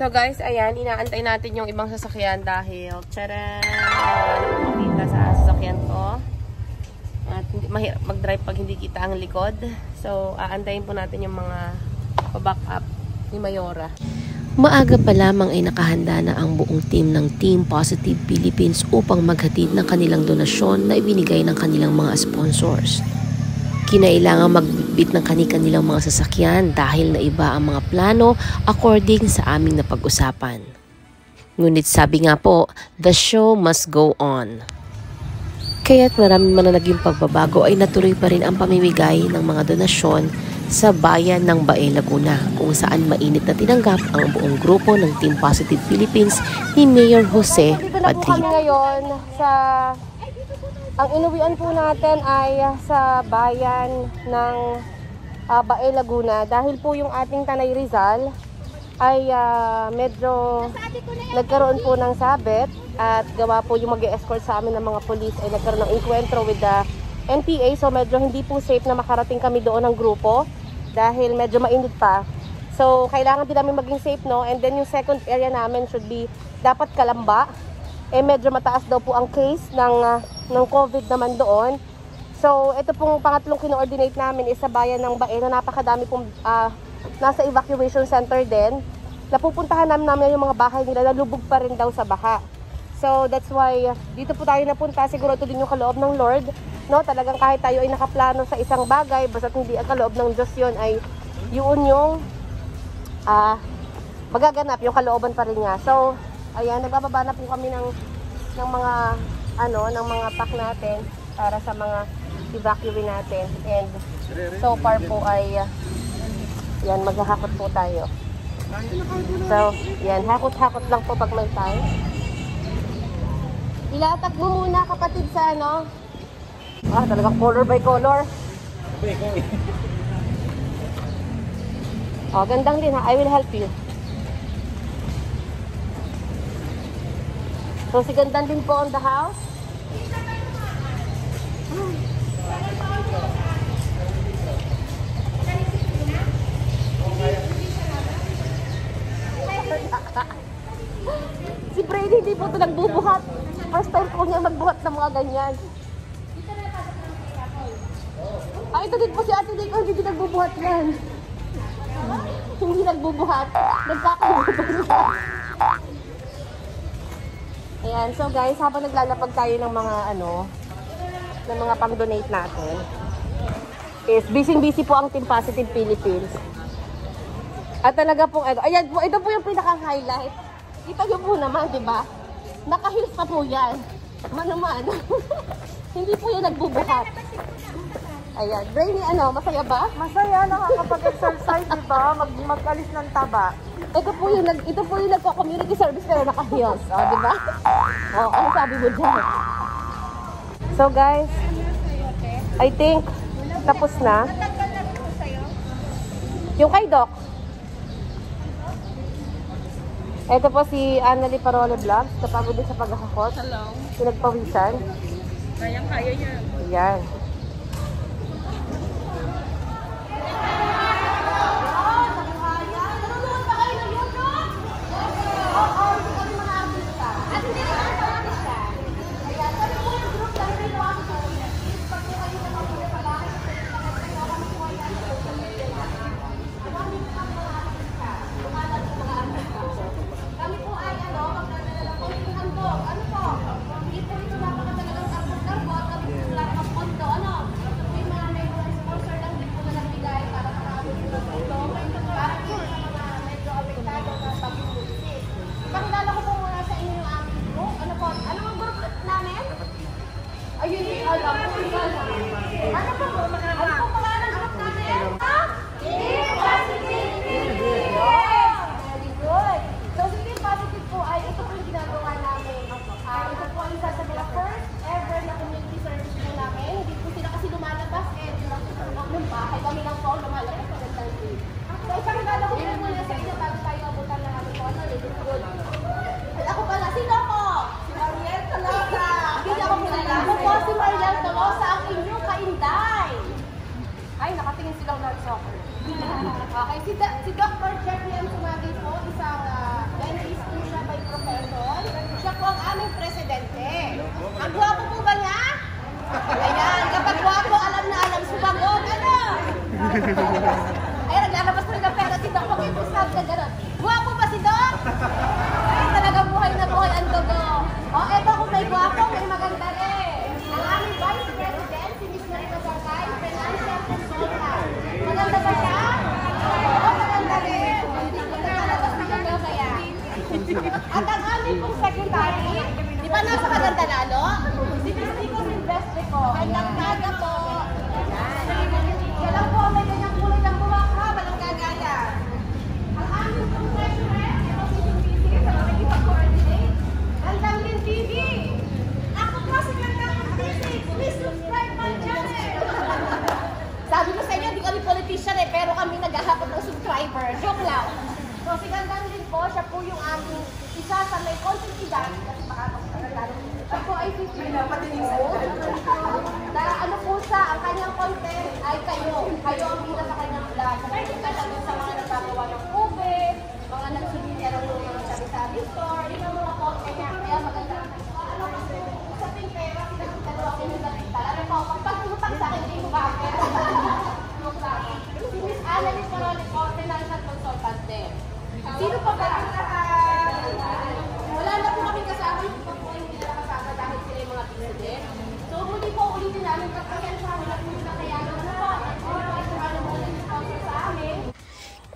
So guys, ayan, inaantay natin yung ibang sasakyan dahil, tcharan, wala na pong makita sa sasakyan ko. At hindi, mahirap mag-drive pag hindi kita ang likod. So, aantayin po natin yung mga pa-back up ni Mayora. Maaga pa lamang ay nakahanda na ang buong team ng Team Positive Philippines upang maghatid ng kanilang donasyon na ibinigay ng kanilang mga sponsors. Kinailangan magbitbit ng kani-kanilang mga sasakyan dahil na iba ang mga plano according sa aming napag-usapan. Ngunit sabi nga po, the show must go on. Kaya't marami man na naging pagbabago ay natuloy pa rin ang pamimigay ng mga donasyon sa bayan ng Bae, Laguna kung saan mainit na tinanggap ang buong grupo ng Team Positive Philippines ni Mayor Jose Dito kami Padrito. ngayon sa... Ang inuwian po natin ay sa bayan ng ah, Bae, Laguna. Dahil po yung ating Tanay Rizal ay ah, medyo nagkaroon po ng sabit at gawa po yung mag escort sa amin ng mga polis ay nagkaroon ng encuentro with the NPA. So medyo hindi po safe na makarating kami doon ng grupo dahil medyo mainit pa. So, kailangan din namin maging safe, no? And then, yung second area namin should be dapat kalamba. Eh, medyo mataas daw po ang case ng, ah, ng COVID naman doon. So, ito pong pangatlong kino-ordinate namin is sa bayan ng Bae na napakadami pong ah, nasa evacuation center din. Napupuntahan namin namin yung mga bahay nila, nalubog pa rin daw sa baha. So, that's why dito po tayo napunta. Siguro ito din yung kaloob ng Lord. No, talagang kahit tayo ay nakaplano sa isang bagay, basta hindi ang kaloob ng Diyos yun ay yun yung ah magaganap, yung kalooban pa rin niya. So, ayan, nagbababa na po kami ng, ng mga, ano, ng mga pack natin para sa mga evacuee natin. And so far po ay, ah, yan, maghahakot po tayo. So, yan, hakot-hakot lang po pag may time. Ilatag mo muna kapatid sa ano, Ah, talagang color by color. Oh, gandang din ha. I will help you. So, si gandang din po on the house. si Brady hindi po ito nagbubuhat. First time po niya magbuhat ng mga ganyan. Ah, ito din po si Ate Nico, hindi nagbubuhat yan. hindi nagbubuhat. Nagkakabubuhat. Ayan, so guys, habang naglalapag tayo ng mga ano, ng mga pang-donate natin, is busy-busy po ang Team Positive Philippines. At talaga pong, ito, ayan po, ito po yung pinaka-highlight. Kita nyo po naman, di ba? Naka-heels pa po yan. Mano-mano. hindi po yung nagbubuhat. Ayan. Brainy, ano, masaya ba? Masaya, nakakapag-exercise, di ba? Mag mag-alis ng taba. Ito po yung, nag, ito po yung nagko-community service pero naka-heels. O, di ba? O, ano sabi mo dyan? So, guys, I think tapos na. Yung kay Doc. Ito po si Annalie Parole Vlogs. Kapagod din sa paghahakot. Hello. Pinagpawisan. Kayang-kaya niya. Yan. Ayun, naglalabas talaga pera si Doc. Huwag yung snap na gano'n. Guwapo ba si Doc? Ay, talaga buhay na buhay ang dugo. O, oh. oh, eto kung may guwapo, may maganda rin. Ang aming vice president, si Miss Marina siya? Oo, maganda rin. Naglalabas na yung. At ang aming pong secretary, di ba nasa maganda lalo? Si Miss Nico Silvestre ko. Ang nagtagap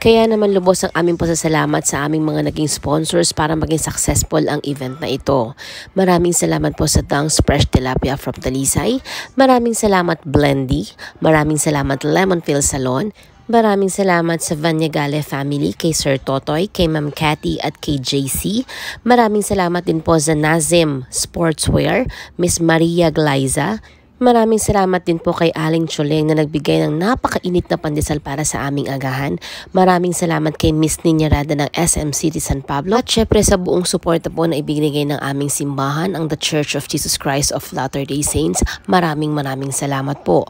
Kaya naman lubos ang aming pasasalamat sa aming mga naging sponsors para maging successful ang event na ito. Maraming salamat po sa Dang's Fresh Tilapia from Talisay. Maraming salamat Blendy. Maraming salamat Lemonfield Salon. Maraming salamat sa Vanyagale family, kay Sir Totoy, kay Ma'am Cathy at kay JC. Maraming salamat din po sa Nazim Sportswear, Miss Maria Glaiza, Maraming salamat din po kay Aling Choleng na nagbigay ng napakainit na pandesal para sa aming agahan. Maraming salamat kay Miss Ninyarada ng SM City San Pablo. At syempre sa buong suporta po na ibinigay ng aming simbahan, ang The Church of Jesus Christ of Latter-day Saints. Maraming maraming salamat po.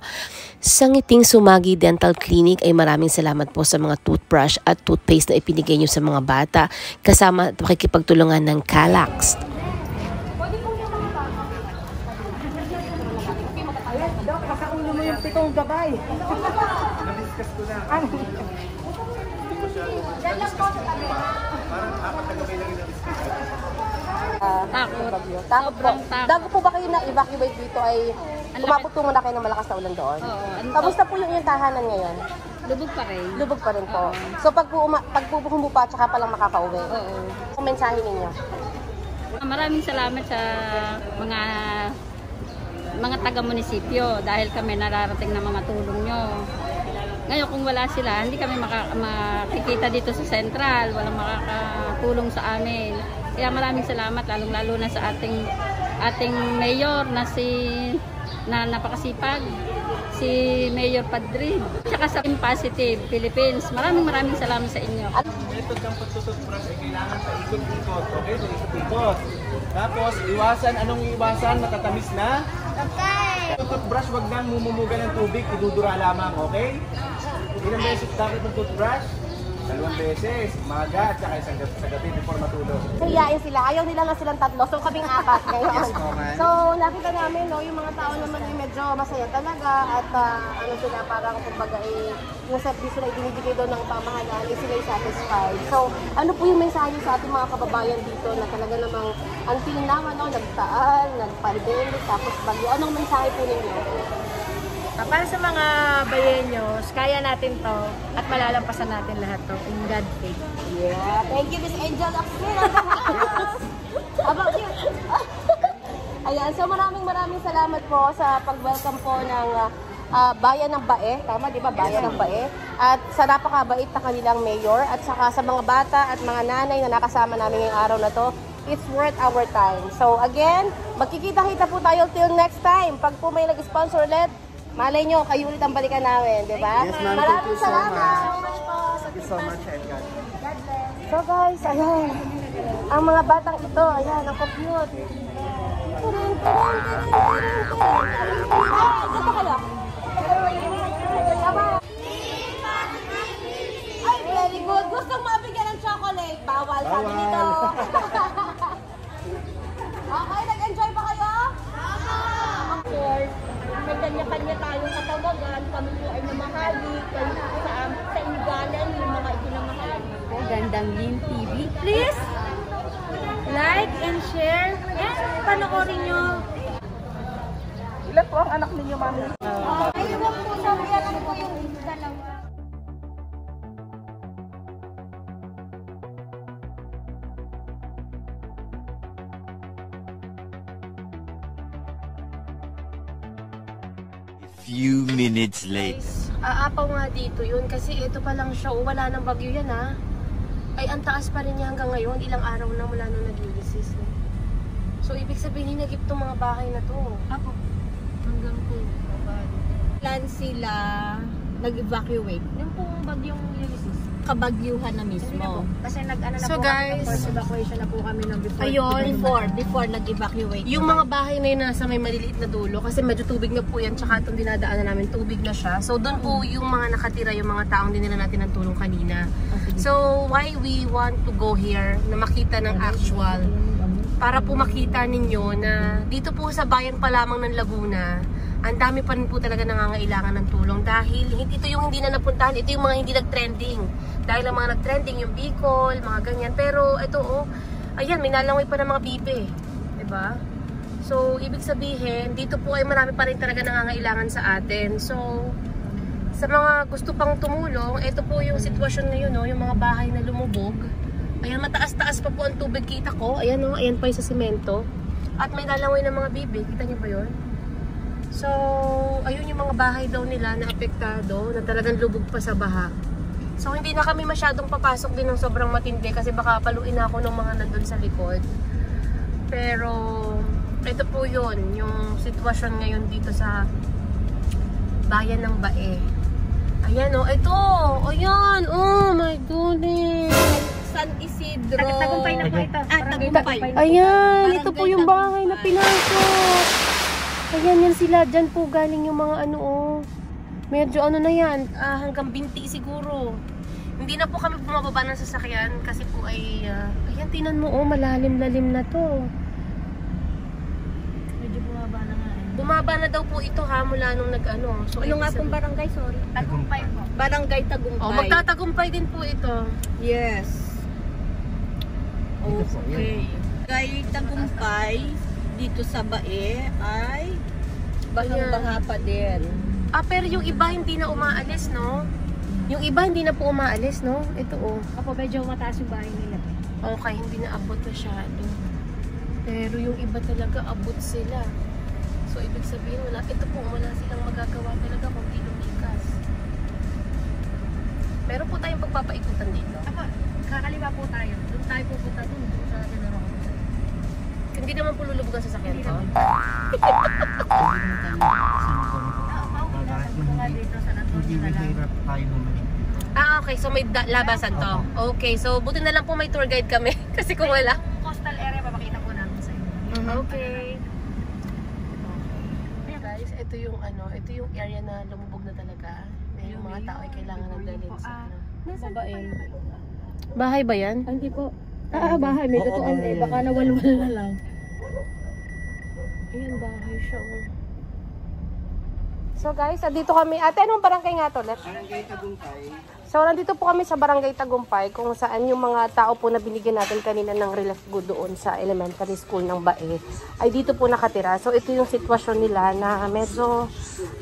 Sa Ngiting Sumagi Dental Clinic ay maraming salamat po sa mga toothbrush at toothpaste na ipinigay nyo sa mga bata kasama at makikipagtulungan ng Calax. Kasaulo mo yung pitong gabay. Takot. Takot po. Bago po ba kayo na-evacuate dito ay umabot po muna kayo ng malakas na ulan doon? Oo. Ano, Kamusta po yung iyong tahanan ngayon? lubog pa rin. Lubog pa rin po. So pag po, uma- pag po humupa, tsaka pa lang makakauwi. Oo. Ang mensahe ninyo? Maraming salamat sa mga mga taga-munisipyo dahil kami nararating na mga tulong nyo. Ngayon kung wala sila, hindi kami maka, makikita dito sa Central, walang makakatulong sa amin. Kaya maraming salamat lalong-lalo na sa ating ating mayor na si na napakasipag si Mayor Padrin. Tsaka sa Positive Philippines. Maraming maraming salamat sa inyo. method ng pagtututbrush ay kailangan sa ikot-ikot. Okay? So, ikot-ikot. Tapos, iwasan. Anong iwasan? Matatamis na? Okay. Toothbrush, wag nang mumumuga ng tubig. Idudura lamang. Okay? Ilang beses dapat ng toothbrush? Dalawang beses. Umaga at saka isang gabi, sa gabi before matulog. Hiyain sila. Ayaw nila na silang tatlo. So kaming apat ngayon. Yes, po, so nakita namin, no, yung mga tao naman ay medyo masaya talaga. At ah, ano sila, parang kumbaga eh, yung service na ibinibigay doon ng pamahalaan, eh, sila satisfied. So ano po yung mensahe sa ating mga kababayan dito na talaga namang until now, ano, nagtaan, nag-pandemic, tapos bagyo. Anong mensahe po ninyo? Ah, Para sa mga bayenyos, kaya natin to at malalampasan natin lahat to in God faith. Yeah, thank you, Miss Angel Axel. About you? Ayan, so maraming maraming salamat po sa pag-welcome po ng ah, Bayan ng Bae. Tama, di ba? Bayan ng Bae. At sa napakabait na kanilang mayor at saka sa mga bata at mga nanay na nakasama namin ngayong araw na to. It's worth our time. So again, magkikita-kita po tayo till next time. Pag po may nag-sponsor ulit, malay nyo, kayo ulit ang balikan namin, di ba? Yes, ma'am. Thank Maraming you so salamat. much. Thank you so much, Edgar. So guys, ayan. Ang mga batang ito, ayan, ang compute. Ito kayo. Ay, very good. Gustong mabigyan ng chocolate. Bawal, sabi Bawal. nito. okay, nag-enjoy ba kayo? Of course, may kanya-kanya tayong katawagan. Kami po ay namahali. Kayo po sa, sa inyo galing yung mga itinamahali. Gandang Lin TV. Please, like and share and panoorin nyo Ilan po ang anak ninyo, mami? Ayun po, sabi yan po yung dalawa. Minutes later. Aapaw nga dito yun kasi ito pa lang siya. oh, Wala nang bagyo yan ha. Ay, ang taas pa rin niya hanggang ngayon. Ilang araw na mula nung nag-release. Eh. So, ibig sabihin, hinagip tong mga bahay na to. Apo. Hanggang po. Plan sila nag-evacuate. Yung pong bagyong Ulysses. Kabagyuhan na mismo. Kasi nag-ano na So, po guys, kami, evacuation na po kami ng before. Ayun, before, before nag-evacuate. Yung mga bahay na yun nasa may maliliit na dulo kasi medyo tubig na po yan tsaka itong dinadaanan namin tubig na siya. So doon po yung mga nakatira, yung mga taong dinila natin ng tulong kanina. So why we want to go here na makita ng actual para po makita ninyo na dito po sa bayan pa lamang ng Laguna ang dami pa rin po talaga nangangailangan ng tulong dahil hindi ito yung hindi na napuntahan, ito yung mga hindi nag-trending. Dahil ang mga nag-trending yung Bicol, mga ganyan. Pero ito oh, ayan, may nalangoy pa ng mga bibe. 'Di ba? So, ibig sabihin, dito po ay marami pa rin talaga nangangailangan sa atin. So, sa mga gusto pang tumulong, ito po yung sitwasyon ngayon, no? yung mga bahay na lumubog. Ayan, mataas-taas pa po ang tubig kita ko. Ayan, no? ayan pa yung sa simento. At may nalangoy ng mga bibi. Kita niyo ba yun? So, ayun yung mga bahay daw nila na apektado, na talagang lubog pa sa baha. So, hindi na kami masyadong papasok din ng sobrang matindi kasi baka paluin ako ng mga nandun sa likod. Pero, ito po yun, yung sitwasyon ngayon dito sa bayan ng Bae. Ayan o, ito! Ayan! Oh my goodness! San Isidro. Tag- Tagumpay na po ito. Ah, Tagumpay. Ayan! Ito po yung bahay na pinasok! Ayan, yan sila. Diyan po galing yung mga ano oh. Medyo ano na yan, ah, hanggang binti siguro. Hindi na po kami bumababa ng sasakyan kasi po ay, ah, ayan, tinan mo oh, malalim-lalim na to. Medyo bumaba na nga eh. Bumaba na daw po ito ha mula nung nag-ano. So, Ano nga pong barangay, sorry? Tagumpay po. Barangay Tagumpay. Oh, magtatagumpay din po ito. Yes. Okay. Barangay Tagumpay dito sa Bae ay bahang-baha pa din. Ah, pero yung iba hindi na umaalis, no? Yung iba hindi na po umaalis, no? Ito, oh. Opo, medyo mataas yung bahay nila. Okay, hindi na abot masyado. Pero yung iba talaga, abot sila. So, ibig sabihin, wala, ito po, wala silang magagawa talaga kung di lumikas. Meron po tayong pagpapaikutan dito. Ako, kakaliwa po tayo. Doon tayo pupunta doon. Doon sa General Hospital. Hindi naman po lulubog ang sasakyan Hindi ko. naman. dito sa Antonio na lang. Ah, okay. So, may labasan to. Okay. So, buti na lang po may tour guide kami. Kasi kung wala. Yung coastal area, papakita po namin sa inyo. Okay. Ayan guys, ito yung ano, ito yung area na lumubog na talaga. May yung mga tao ay kailangan ng dalhin sa ano. Babae. Bahay ba yan? Hindi po. Ah, bahay. May totoo eh. Baka nawalwal na lang. Ayan, bahay siya. Oh. So guys, dito kami. Ate, anong barangay nga to? Let? Barangay Tagumpay. So, nandito po kami sa Barangay Tagumpay kung saan yung mga tao po na binigyan natin kanina ng relief good doon sa elementary school ng Bae ay dito po nakatira. So, ito yung sitwasyon nila na medyo,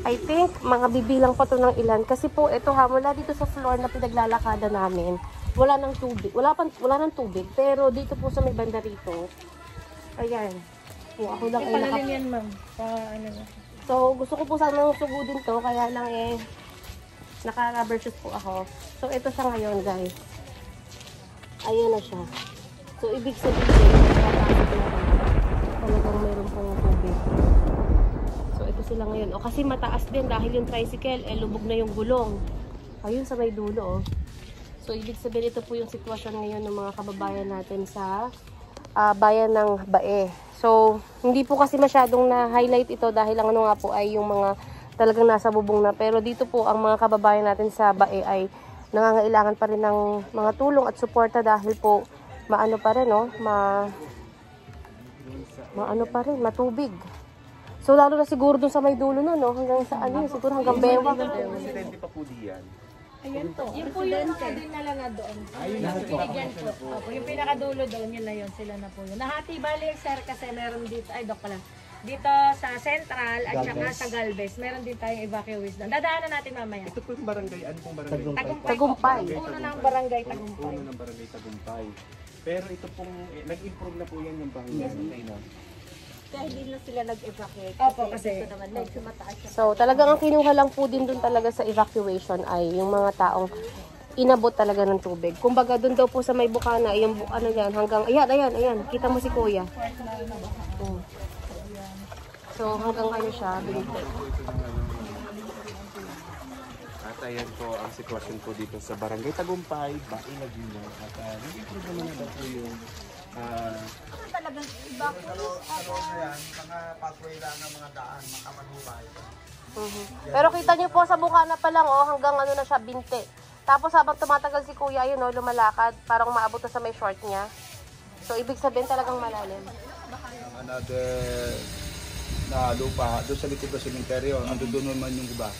I think, mga bibilang pa to ng ilan. Kasi po, ito ha, mula dito sa floor na pinaglalakada namin, wala nang tubig. Wala, pan, wala nang tubig. Pero dito po sa may banda rito, ayan. O, ako lang ay naka- Palalim yan, ma'am. Pa, ano na. So, gusto ko po sanang sugudin to, kaya lang eh, naka-rubber shoes po ako. So, ito siya ngayon, guys. Ayan na siya. So, ibig sabihin, nakapasok na. Talagang meron pong tubig. So, ito sila ngayon. O, kasi mataas din dahil yung tricycle, eh, lubog na yung gulong. Ayun sa may dulo, oh. So, ibig sabihin, ito po yung sitwasyon ngayon ng mga kababayan natin sa ah, bayan ng Bae. So, hindi po kasi masyadong na-highlight ito dahil ang ano nga po ay yung mga talagang nasa bubong na. Pero dito po ang mga kababayan natin sa Bae ay nangangailangan pa rin ng mga tulong at suporta dahil po maano pa rin, no? Ma, maano pa rin, matubig. So, lalo na siguro dun sa may dulo no, no? Hanggang sa ano, siguro hanggang bewang. Residente pa po diyan. Ayan po. Yun po yung mga dinala nga doon. Ayun na po. Binigyan po. Opo, yung pinakadulo doon, yun na yun. Sila na po yun. Nahati bali, sir, kasi meron dito, ay, dok pala. Dito sa Central at saka sa Galvez, meron din tayong evacuees doon. Dadaanan natin mamaya. Ito po yung barangay. Ano pong barangay? Tagumpay. Tagumpay. Po. Puno ng barangay Tagumpay. Puno ng barangay Tagumpay. Pero ito pong, eh, nag-improve na po yan yung bahay yes. na. Kaya hindi na sila nag-evacuate. Opo, kasi. Ito naman, medyo mataas siya. So, talagang ang kinuha lang po din doon talaga sa evacuation ay yung mga taong inabot talaga ng tubig. Kumbaga doon daw po sa may bukana, yung ano yan, hanggang, ayan, ayan, ayan, kita mo si kuya. Mm. So, hanggang ano siya, binigay. At ayan po ang sitwasyon po dito sa Barangay Tagumpay, Bae Laguna. At uh, nag-improve naman na ba po yung ah, Talagang evacuate. Mhm. Pero kita niyo po sa bukana pa lang, oh, hanggang ano na siya, binte. Tapos habang tumatagal si kuya, yun, oh, lumalakad, parang maabot na sa may short niya. So, ibig sabihin talagang malalim. another na lupa doon sa likod ng sementeryo. Ando doon naman yung iba.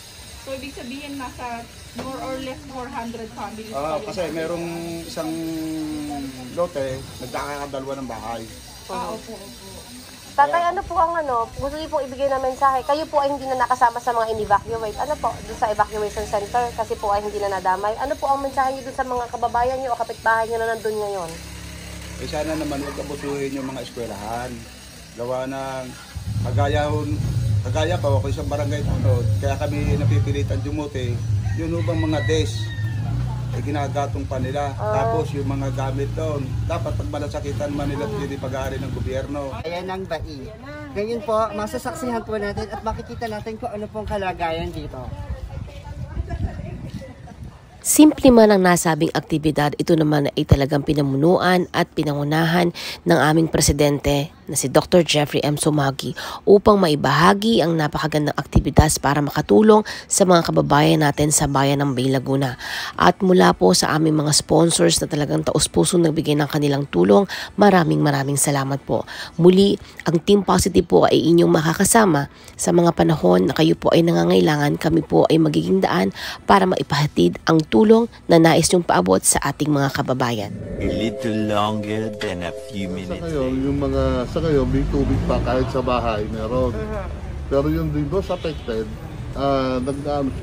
So, ibig sabihin, nasa more or less 400 families Ah, pa rin. kasi merong isang lote, nagkakadalwa ng bahay. Ah, opo, opo. Tatay, ano po ang ano, gusto niyo pong ibigay na mensahe? Kayo po ay hindi na nakasama sa mga in-evacuate. Ano po, doon sa evacuation center, kasi po ay hindi na nadamay. Ano po ang mensahe niyo doon sa mga kababayan niyo o kapitbahay niyo na nandun ngayon? Eh sana naman huwag abusuhin yung mga eskwelahan. Gawa ng kagaya, kagaya pa ako isang barangay tunod, kaya kami napipilitan dumuti. Yun ubang mga desk, eh, ginagatong pa nila. Tapos yung mga gamit doon, dapat pag malasakitan man nila, hindi pag-aari ng gobyerno. Ayan ang bai. Ngayon po, masasaksihan po natin at makikita natin kung ano pong kalagayan dito. Simple man ang nasabing aktibidad, ito naman ay talagang pinamunuan at pinangunahan ng aming presidente na si Dr. Jeffrey M. Sumagi upang maibahagi ang napakagandang aktibidad para makatulong sa mga kababayan natin sa bayan ng Bay Laguna. At mula po sa aming mga sponsors na talagang taus-puso nagbigay ng kanilang tulong, maraming maraming salamat po. Muli, ang Team Positive po ay inyong makakasama sa mga panahon na kayo po ay nangangailangan, kami po ay magiging daan para maipahatid ang tulong na nais nyong paabot sa ating mga kababayan. A little longer than a few Sa minutes ngayon, later. yung mga sa ngayon, may tubig pa kahit sa bahay, meron. Pero yung din those affected, uh, nag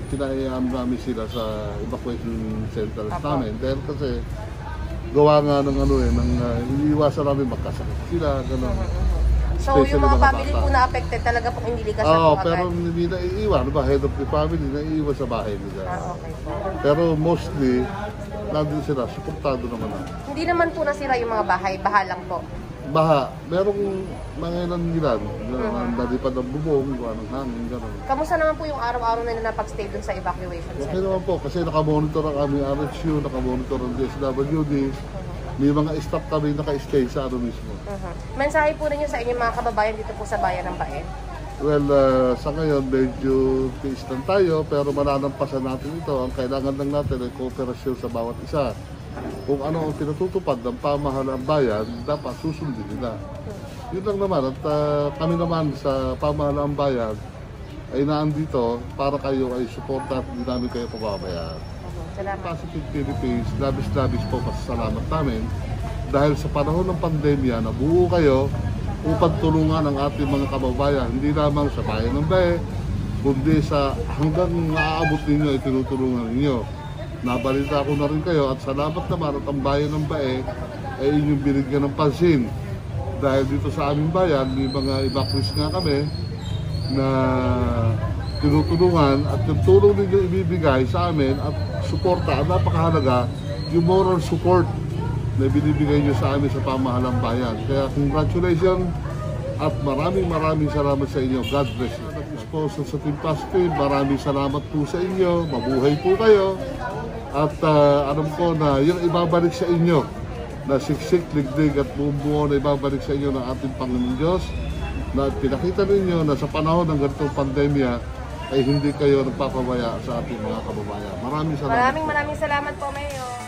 kinaiam namin sila sa evacuation centers namin. Dahil kasi gawa nga ng ano eh, ng uh, iniiwasan namin magkasakit sila, gano'n. So, yung mga mga family bata. po na affected talaga pong hindi ligas na Oo, po pero hindi na iiwan, ba? Head of the family, naiiwan sa bahay nila. Ah, okay po. Pero mostly, nandun sila, suportado naman na. Hindi naman po nasira yung mga bahay, baha lang po. Baha, merong mga ilan ilan, ang bubong, gawa ng hangin, gano'n. Kamusta naman po yung araw-araw na napag-stay dun sa evacuation Okay center? naman po, kasi nakamonitor ang aming RHU, nakamonitor ang DSWD, may mga staff kami naka-stay sa ano mismo. Mhm. Mensahe po ninyo sa inyong mga kababayan dito po sa bayan ng Bae. Well, uh, sa ngayon medyo tiis lang tayo, pero mananampasan natin ito. Ang kailangan lang natin ay kooperasyon sa bawat isa. Kung ano ang pinatutupad ng pamahalaan bayan, dapat susundin nila. Yun lang naman, at uh, kami naman sa pamahalaan bayan ay naandito para kayo ay suporta at hindi namin kayo pababayaan. Salamat. Positive Philippines, labis-labis po pasasalamat namin dahil sa panahon ng pandemya, nabuo kayo upang tulungan ang ating mga kababayan, hindi lamang sa bayan ng Bae, kundi sa hanggang maaabot ninyo ay tinutulungan ninyo. Nabalita ko na rin kayo at salamat naman at ang bayan ng Bae ay inyong binigyan ng pansin. Dahil dito sa aming bayan, may mga evacuees nga kami na tinutulungan at yung tulong ninyo ibibigay sa amin at suporta, napakahalaga, yung moral support na binibigay nyo sa amin sa pamahalang bayan. Kaya congratulations at maraming maraming salamat sa inyo. God bless you. Sponsor sa Team Positive, maraming salamat po sa inyo. Mabuhay po kayo. At ah, alam ko na yung ibabalik sa inyo na siksik, ligdig at buong buo na ibabalik sa inyo ng ating Panginoon Diyos na pinakita ninyo na sa panahon ng ganitong pandemya ay hindi kayo nagpapabaya sa ating mga kababayan. Maraming salamat. Maraming maraming salamat po, Mayor.